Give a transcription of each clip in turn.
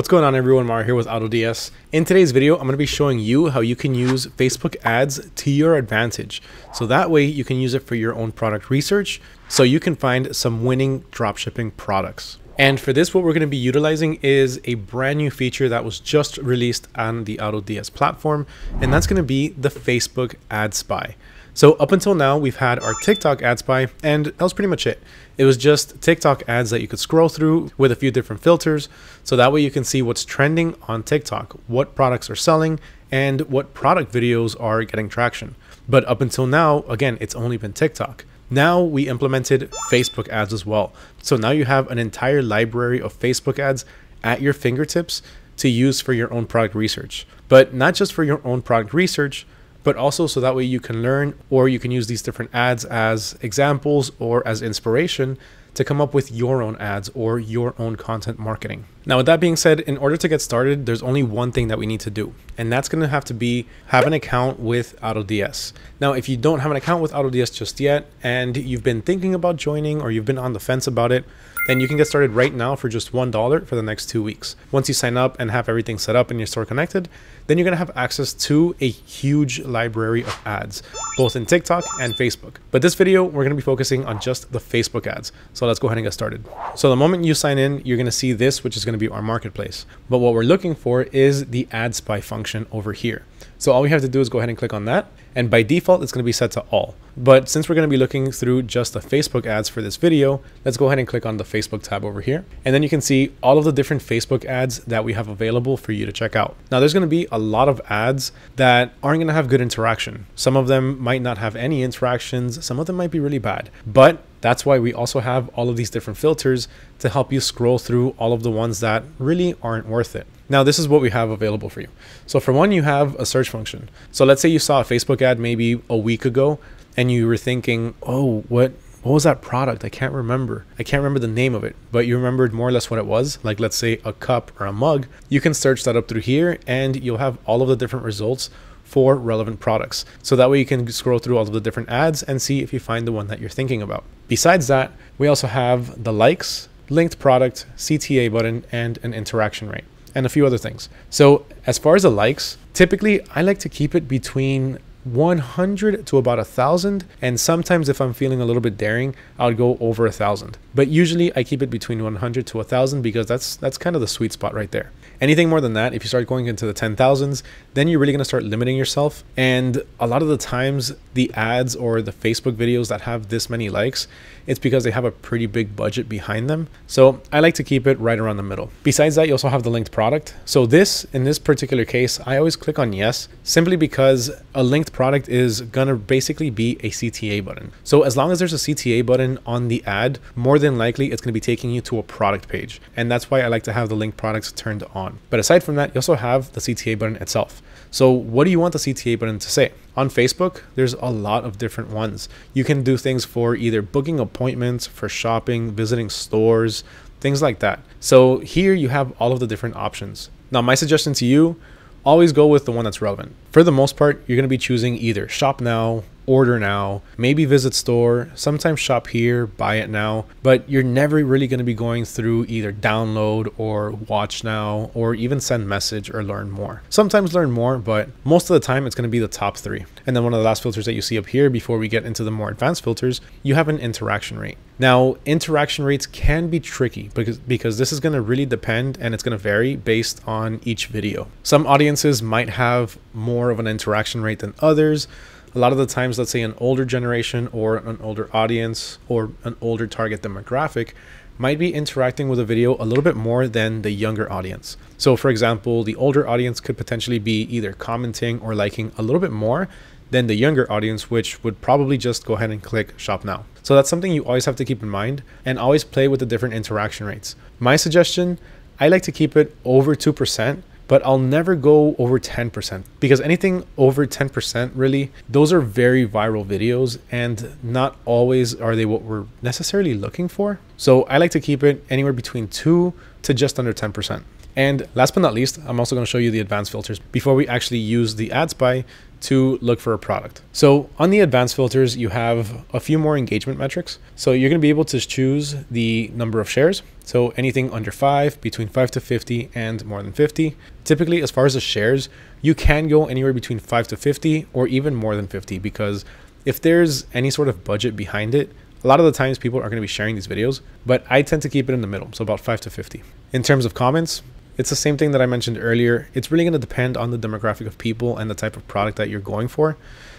What's going on everyone, Mario here with AutoDS. In today's video, I'm going to be showing you how you can use Facebook ads to your advantage. So that way you can use it for your own product research so you can find some winning dropshipping products. And for this, what we're going to be utilizing is a brand new feature that was just released on the AutoDS platform, and that's going to be the Facebook Ad Spy. So up until now, we've had our TikTok ad spy, and that was pretty much it. It was just TikTok ads that you could scroll through with a few different filters. So that way you can see what's trending on TikTok, what products are selling, and what product videos are getting traction. But up until now, again, it's only been TikTok. Now we implemented Facebook ads as well. So now you have an entire library of Facebook ads at your fingertips to use for your own product research. But not just for your own product research, but also so that way you can learn or you can use these different ads as examples or as inspiration to come up with your own ads or your own content marketing. Now, with that being said, in order to get started, there's only one thing that we need to do, and that's going to have to be have an account with AutoDS. Now, if you don't have an account with AutoDS just yet, and you've been thinking about joining or you've been on the fence about it, then you can get started right now for just $1 for the next two weeks. Once you sign up and have everything set up and your store connected, then you're gonna have access to a huge library of ads, both in TikTok and Facebook. But this video, we're gonna be focusing on just the Facebook ads. So let's go ahead and get started. So the moment you sign in, you're gonna see this, which is gonna be our marketplace. But what we're looking for is the ad spy function over here. So all we have to do is go ahead and click on that. And by default, it's going to be set to all. But since we're going to be looking through just the Facebook ads for this video, let's go ahead and click on the Facebook tab over here. And then you can see all of the different Facebook ads that we have available for you to check out. Now, there's going to be a lot of ads that aren't going to have good interaction. Some of them might not have any interactions. Some of them might be really bad. But that's why we also have all of these different filters to help you scroll through all of the ones that really aren't worth it. Now, this is what we have available for you. So for one, you have a search function. So let's say you saw a Facebook ad maybe a week ago and you were thinking, oh, what, what was that product? I can't remember. I can't remember the name of it, but you remembered more or less what it was. Like let's say a cup or a mug. You can search that up through here and you'll have all of the different results for relevant products. So that way you can scroll through all of the different ads and see if you find the one that you're thinking about. Besides that, we also have the likes, linked product, CTA button, and an interaction rate and a few other things. So as far as the likes, typically I like to keep it between 100 to about a thousand and sometimes if i'm feeling a little bit daring i'll go over a thousand but usually i keep it between 100 to a thousand because that's that's kind of the sweet spot right there anything more than that if you start going into the 10,000s then you're really going to start limiting yourself and a lot of the times the ads or the facebook videos that have this many likes it's because they have a pretty big budget behind them so i like to keep it right around the middle besides that you also have the linked product so this in this particular case i always click on yes simply because a linked product is gonna basically be a CTA button. So as long as there's a CTA button on the ad, more than likely it's gonna be taking you to a product page. And that's why I like to have the link products turned on. But aside from that, you also have the CTA button itself. So what do you want the CTA button to say? On Facebook, there's a lot of different ones. You can do things for either booking appointments, for shopping, visiting stores, things like that. So here you have all of the different options. Now my suggestion to you always go with the one that's relevant. For the most part, you're going to be choosing either shop now, order now, maybe visit store, sometimes shop here, buy it now, but you're never really going to be going through either download or watch now or even send message or learn more. Sometimes learn more, but most of the time it's going to be the top three. And then one of the last filters that you see up here before we get into the more advanced filters, you have an interaction rate. Now, interaction rates can be tricky because, because this is going to really depend and it's going to vary based on each video. Some audiences might have more of an interaction rate than others. A lot of the times, let's say an older generation or an older audience or an older target demographic might be interacting with a video a little bit more than the younger audience. So for example, the older audience could potentially be either commenting or liking a little bit more than the younger audience, which would probably just go ahead and click shop now. So that's something you always have to keep in mind and always play with the different interaction rates. My suggestion, I like to keep it over 2%, but I'll never go over 10% because anything over 10% really, those are very viral videos and not always are they what we're necessarily looking for. So I like to keep it anywhere between 2 to just under 10%. And last but not least, I'm also going to show you the advanced filters before we actually use the ad spy to look for a product. So on the advanced filters, you have a few more engagement metrics. So you're going to be able to choose the number of shares. So anything under five, between five to 50 and more than 50. Typically, as far as the shares, you can go anywhere between five to 50 or even more than 50 because if there's any sort of budget behind it, a lot of the times people are going to be sharing these videos, but I tend to keep it in the middle, so about 5 to 50. In terms of comments, it's the same thing that I mentioned earlier. It's really going to depend on the demographic of people and the type of product that you're going for.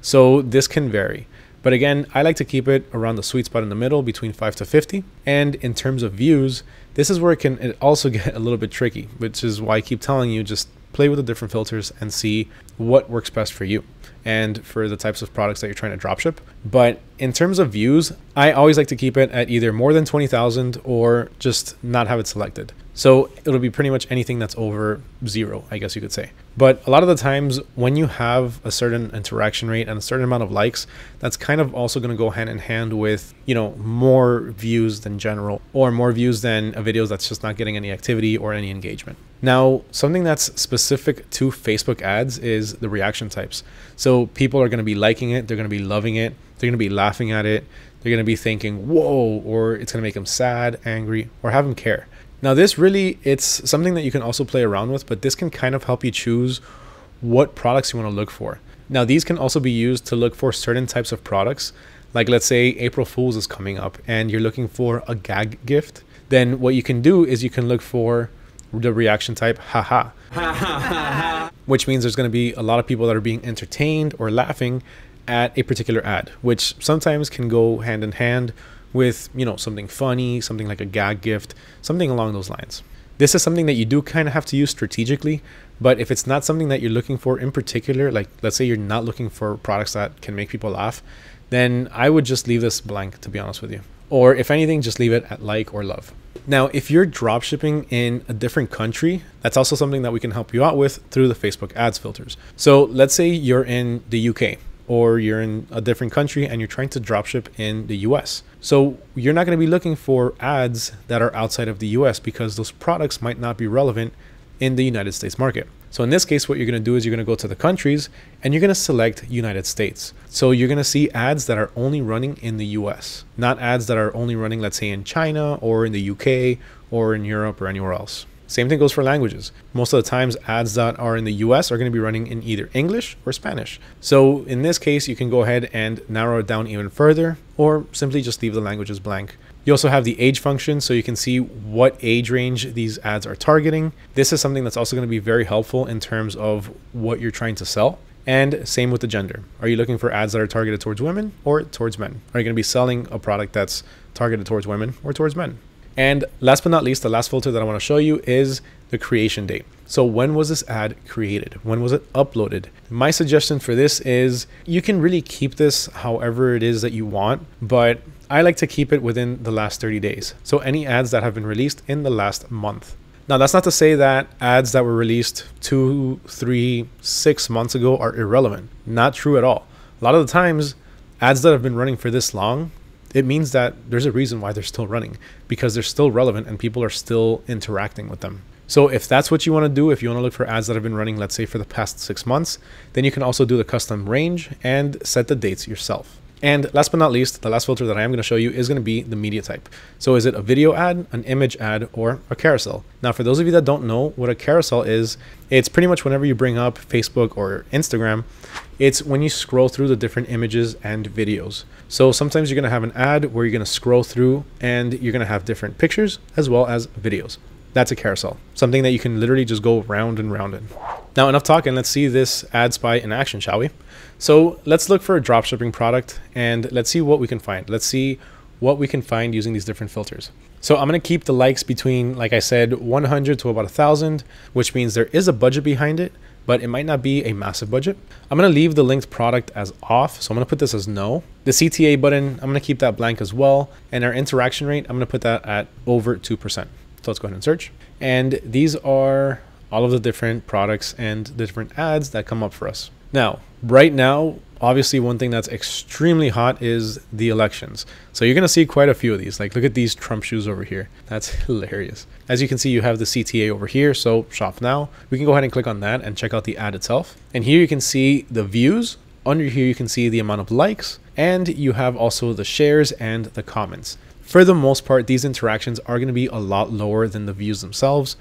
So this can vary. But again, I like to keep it around the sweet spot in the middle between 5 to 50. And in terms of views, this is where it can also get a little bit tricky, which is why I keep telling you just play with the different filters and see what works best for you and for the types of products that you're trying to dropship. But in terms of views, I always like to keep it at either more than 20,000 or just not have it selected. So it'll be pretty much anything that's over zero, I guess you could say. But a lot of the times when you have a certain interaction rate and a certain amount of likes, that's kind of also going to go hand in hand with, you know, more views than general or more views than a video that's just not getting any activity or any engagement. Now, something that's specific to Facebook ads is the reaction types. So people are going to be liking it, they're going to be loving it, they're going to be laughing at it, they're going to be thinking, whoa, or it's going to make them sad, angry, or have them care. Now this really, it's something that you can also play around with, but this can kind of help you choose what products you want to look for. Now these can also be used to look for certain types of products. Like let's say April Fool's is coming up and you're looking for a gag gift. Then what you can do is you can look for the reaction type, haha. which means there's going to be a lot of people that are being entertained or laughing at a particular ad, which sometimes can go hand in hand with, you know, something funny, something like a gag gift, something along those lines. This is something that you do kind of have to use strategically, but if it's not something that you're looking for in particular, like let's say you're not looking for products that can make people laugh, then I would just leave this blank to be honest with you. Or if anything, just leave it at like or love. Now, if you're dropshipping in a different country, that's also something that we can help you out with through the Facebook ads filters. So let's say you're in the UK or you're in a different country and you're trying to dropship in the US. So you're not going to be looking for ads that are outside of the US because those products might not be relevant in the United States market. So in this case, what you're going to do is you're going to go to the countries and you're going to select United States. So you're going to see ads that are only running in the US, not ads that are only running, let's say, in China or in the UK or in Europe or anywhere else. Same thing goes for languages. Most of the times, ads that are in the US are going to be running in either English or Spanish. So in this case, you can go ahead and narrow it down even further or simply just leave the languages blank. You also have the age function, so you can see what age range these ads are targeting. This is something that's also going to be very helpful in terms of what you're trying to sell. And same with the gender. Are you looking for ads that are targeted towards women or towards men? Are you going to be selling a product that's targeted towards women or towards men? And last but not least, the last filter that I want to show you is the creation date. So when was this ad created? When was it uploaded? My suggestion for this is you can really keep this however it is that you want, but I like to keep it within the last 30 days. So any ads that have been released in the last month. Now, that's not to say that ads that were released two, three, six months ago are irrelevant. Not true at all. A lot of the times, ads that have been running for this long it means that there's a reason why they're still running because they're still relevant and people are still interacting with them. So if that's what you want to do, if you want to look for ads that have been running, let's say for the past six months, then you can also do the custom range and set the dates yourself. And last but not least, the last filter that I am going to show you is going to be the media type. So is it a video ad, an image ad, or a carousel? Now, for those of you that don't know what a carousel is, it's pretty much whenever you bring up Facebook or Instagram, it's when you scroll through the different images and videos. So sometimes you're going to have an ad where you're going to scroll through and you're going to have different pictures as well as videos. That's a carousel, something that you can literally just go round and round in. Now, enough talking. Let's see this ad spy in action, shall we? So let's look for a dropshipping product and let's see what we can find. Let's see what we can find using these different filters. So I'm going to keep the likes between, like I said, 100 to about 1,000, which means there is a budget behind it, but it might not be a massive budget. I'm to leave the linked product as off. So I'm to put this as no. The CTA button, I'm to keep that blank as well. And our interaction rate, I'm to put that at over 2%. So let's go ahead and search. And these are all of the different products and the different ads that come up for us. Now, right now, obviously one thing that's extremely hot is the elections. So you're going to see quite a few of these. Like look at these Trump shoes over here. That's hilarious. As you can see, you have the CTA over here. So shop now. We can go ahead and click on that and check out the ad itself. And here you can see the views. Under here, you can see the amount of likes and you have also the shares and the comments. For the most part, these interactions are going to be a lot lower than the views themselves,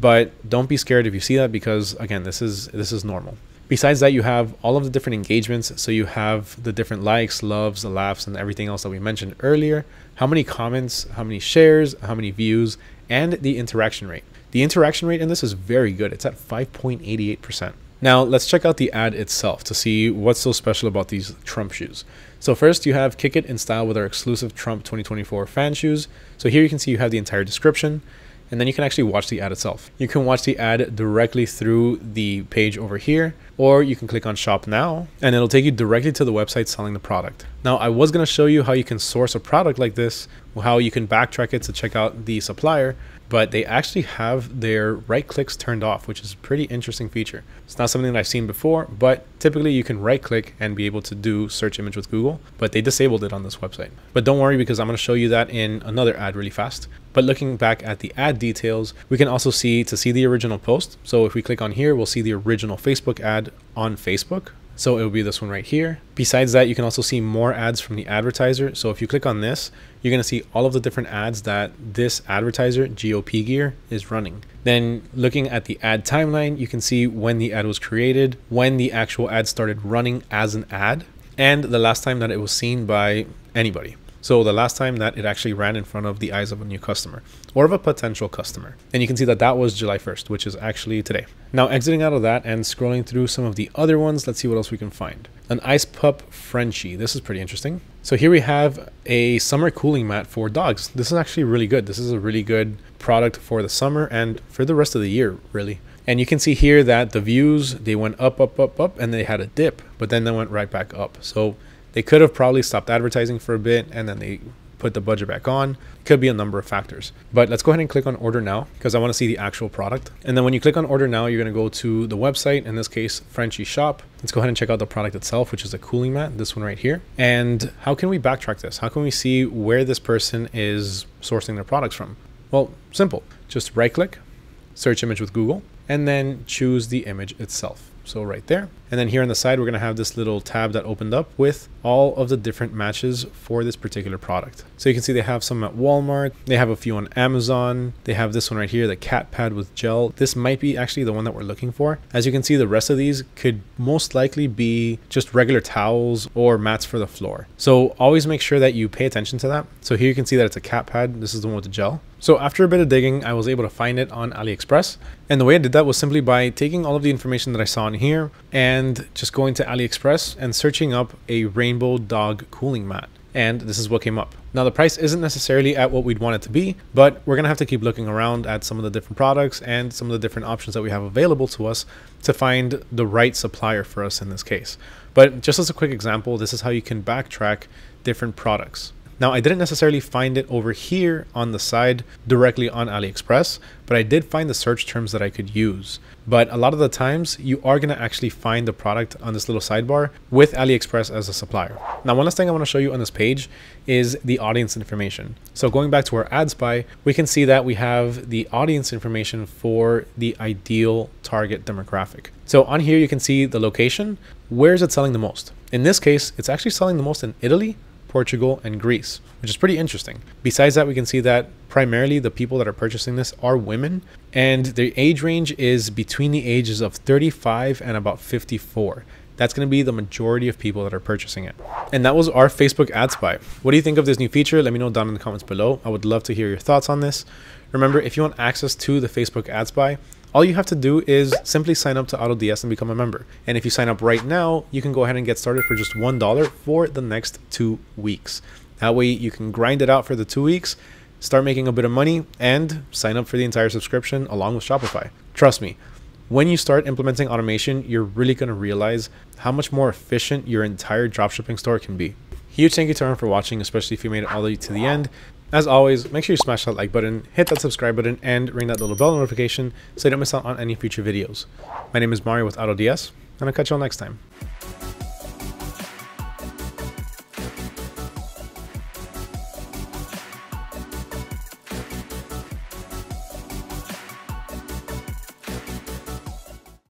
but don't be scared if you see that because again, this is this is normal. Besides that, you have all of the different engagements. So you have the different likes, loves, laughs, and everything else that we mentioned earlier. How many comments, how many shares, how many views, and the interaction rate. The interaction rate in this is very good. It's at 5.88%. Now let's check out the ad itself to see what's so special about these Trump shoes. So first you have Kick It in style with our exclusive Trump 2024 fan shoes. So here you can see you have the entire description and then you can actually watch the ad itself. You can watch the ad directly through the page over here, or you can click on shop now and it'll take you directly to the website selling the product. Now I was gonna show you how you can source a product like this, how you can backtrack it to check out the supplier, but they actually have their right clicks turned off, which is a pretty interesting feature. It's not something that I've seen before, but typically you can right click and be able to do search image with Google, but they disabled it on this website. But don't worry because I'm going to show you that in another ad really fast. But looking back at the ad details, we can also see to see the original post. So if we click on here, we'll see the original Facebook ad on Facebook. So it will be this one right here. Besides that, you can also see more ads from the advertiser. So if you click on this, you're going to see all of the different ads that this advertiser, GOP Gear, is running. Then looking at the ad timeline, you can see when the ad was created, when the actual ad started running as an ad, and the last time that it was seen by anybody. So the last time that it actually ran in front of the eyes of a new customer or of a potential customer. And you can see that that was July 1st, which is actually today. Now exiting out of that and scrolling through some of the other ones, let's see what else we can find. An Ice Pup Frenchie. This is pretty interesting. So here we have a summer cooling mat for dogs. This is actually really good. This is a really good product for the summer and for the rest of the year, really. And you can see here that the views, they went up, up, up, up, and they had a dip, but then they went right back up. So they could have probably stopped advertising for a bit and then they put the budget back on. Could be a number of factors. But let's go ahead and click on order now because I want to see the actual product. And then when you click on order now, you're going to go to the website, in this case, Frenchie Shop. Let's go ahead and check out the product itself, which is a cooling mat, this one right here. And how can we backtrack this? How can we see where this person is sourcing their products from? Well, simple. Just right click, search image with Google, and then choose the image itself. So right there. And then here on the side, we're going to have this little tab that opened up with all of the different matches for this particular product. So you can see they have some at Walmart. They have a few on Amazon. They have this one right here, the cat pad with gel. This might be actually the one that we're looking for. As you can see, the rest of these could most likely be just regular towels or mats for the floor. So always make sure that you pay attention to that. So here you can see that it's a cat pad. This is the one with the gel. So after a bit of digging, I was able to find it on AliExpress. And the way I did that was simply by taking all of the information that I saw in here and just going to AliExpress and searching up a rainbow dog cooling mat. And this is what came up. Now the price isn't necessarily at what we'd want it to be, but we're gonna have to keep looking around at some of the different products and some of the different options that we have available to us to find the right supplier for us in this case. But just as a quick example, this is how you can backtrack different products. Now, I didn't necessarily find it over here on the side directly on AliExpress, but I did find the search terms that I could use. But a lot of the times, you are going to actually find the product on this little sidebar with AliExpress as a supplier. Now, one last thing I want to show you on this page is the audience information. So going back to our ad spy, we can see that we have the audience information for the ideal target demographic. So on here, you can see the location. Where is it selling the most? In this case, it's actually selling the most in Italy, Portugal, and Greece, which is pretty interesting. Besides that, we can see that primarily the people that are purchasing this are women, and the age range is between the ages of 35 and about 54. That's going to be the majority of people that are purchasing it. And that was our Facebook ad spy. What do you think of this new feature? Let me know down in the comments below. I would love to hear your thoughts on this. Remember, if you want access to the Facebook ad spy, all you have to do is simply sign up to AutoDS and become a member. And if you sign up right now, you can go ahead and get started for just $1 for the next two weeks. That way you can grind it out for the two weeks, start making a bit of money, and sign up for the entire subscription along with Shopify. Trust me, when you start implementing automation, you're really going to realize how much more efficient your entire dropshipping store can be. Huge thank you to everyone for watching, especially if you made it all the way to the end. As always, make sure you smash that like button, hit that subscribe button, and ring that little bell notification so you don't miss out on any future videos. My name is Mario with AutoDS, and I'll catch you all next time.